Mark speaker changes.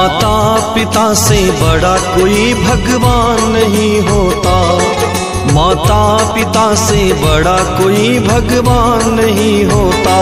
Speaker 1: माता पिता से बड़ा कोई भगवान नहीं होता। माता पिता से बड़ा कोई भगवान नहीं होता।